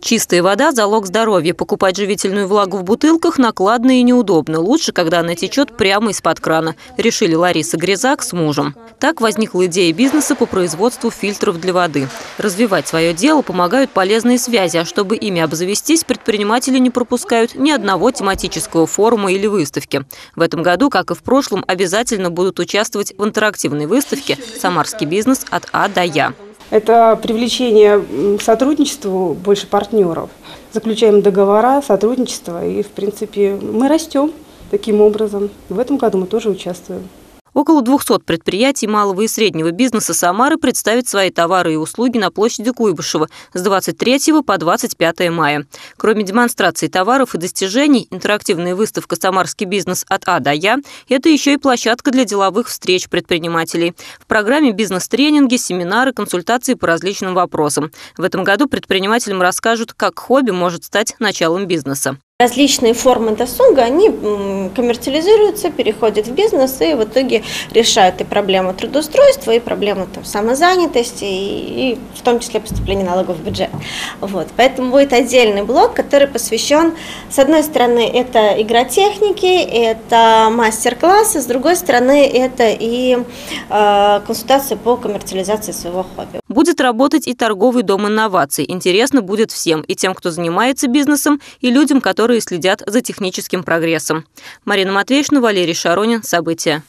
Чистая вода – залог здоровья. Покупать живительную влагу в бутылках накладно и неудобно. Лучше, когда она течет прямо из-под крана. Решили Лариса Грязак с мужем. Так возникла идея бизнеса по производству фильтров для воды. Развивать свое дело помогают полезные связи, а чтобы ими обзавестись, предприниматели не пропускают ни одного тематического форума или выставки. В этом году, как и в прошлом, обязательно будут участвовать в интерактивной выставке «Самарский бизнес от А до Я». Это привлечение к сотрудничеству больше партнеров. Заключаем договора, сотрудничество, и, в принципе, мы растем таким образом. В этом году мы тоже участвуем. Около 200 предприятий малого и среднего бизнеса Самары представят свои товары и услуги на площади Куйбышева с 23 по 25 мая. Кроме демонстрации товаров и достижений, интерактивная выставка «Самарский бизнес от А до Я» – это еще и площадка для деловых встреч предпринимателей. В программе бизнес-тренинги, семинары, консультации по различным вопросам. В этом году предпринимателям расскажут, как хобби может стать началом бизнеса. Различные формы досуга, они коммерциализируются, переходят в бизнес и в итоге решают и проблему трудоустройства, и проблему там, самозанятости, и, и в том числе поступления налогов в бюджет. Вот. Поэтому будет отдельный блок, который посвящен, с одной стороны, это игра техники, это мастер-классы, с другой стороны, это и э, консультация по коммерциализации своего хобби. Будет работать и торговый дом инноваций. Интересно будет всем, и тем, кто занимается бизнесом, и людям, которые следят за техническим прогрессом. Марина Матвеевна, Валерий Шаронин. События.